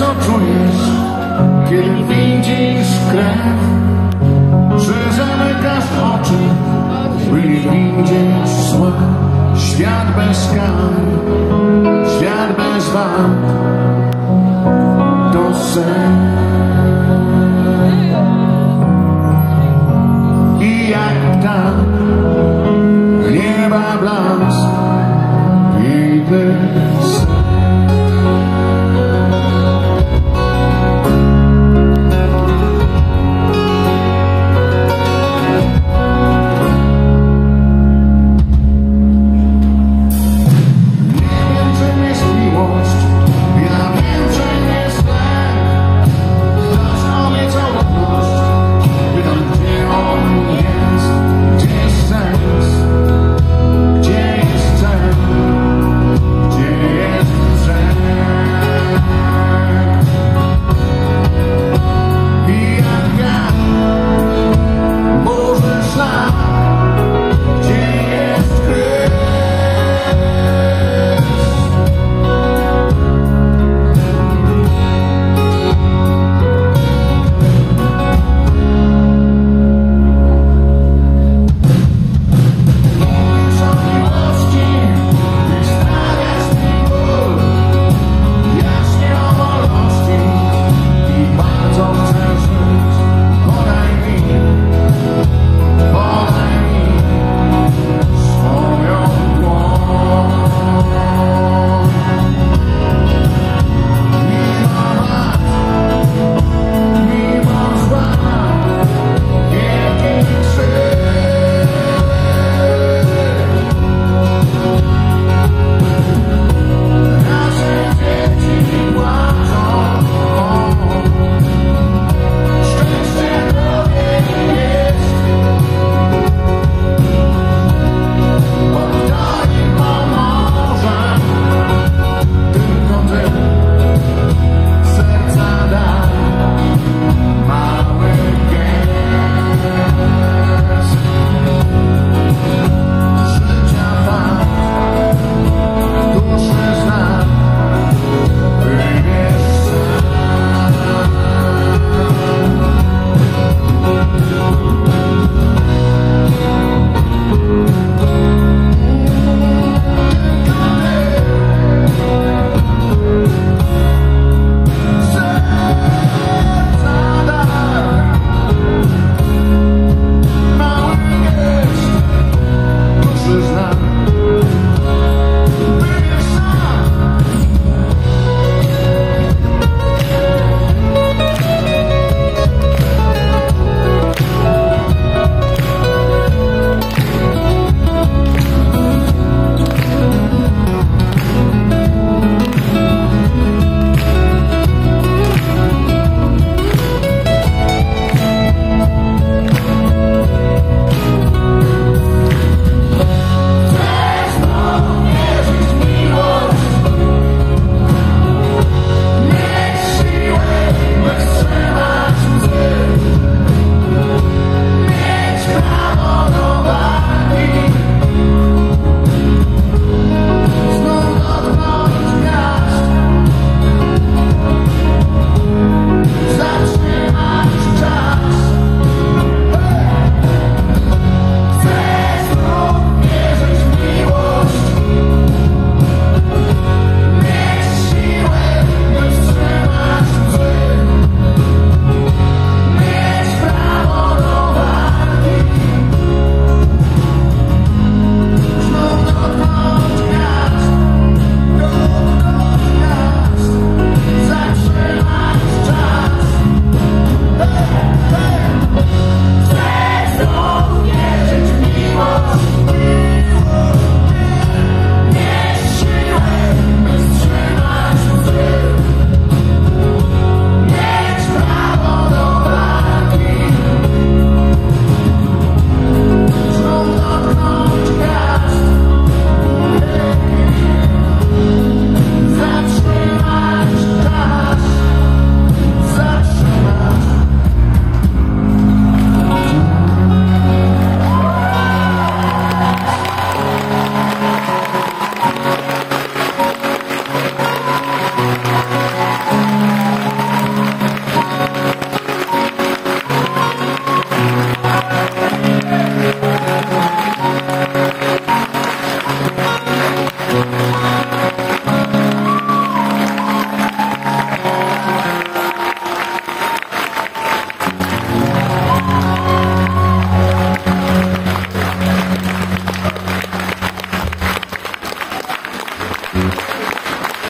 co czujesz, kiedy widzisz krew? Czy zamykasz oczy, by widzieć złe? Świat bez kar, świat bez wam, to sen. I jak ptak, nieba blask, piękny